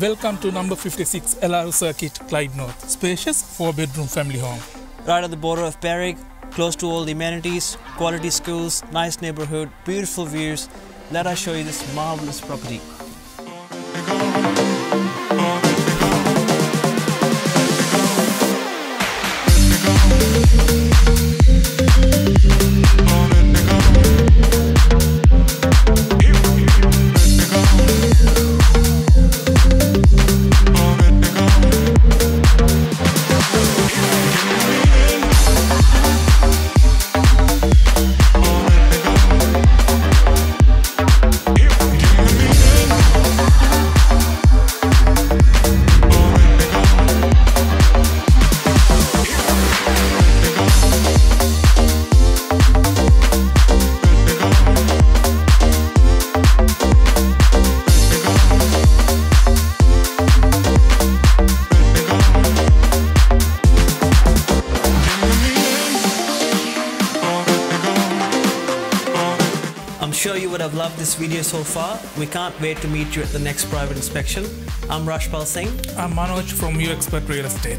Welcome to number 56 Ellaroo Circuit, Clyde North. Spacious four bedroom family home. Right at the border of Berwick, close to all the amenities, quality schools, nice neighborhood, beautiful views. Let us show you this marvelous property. Sure you would have loved this video so far. We can't wait to meet you at the next private inspection. I'm Rachhpal Singh. I'm Manoj from U Expert Real Estate.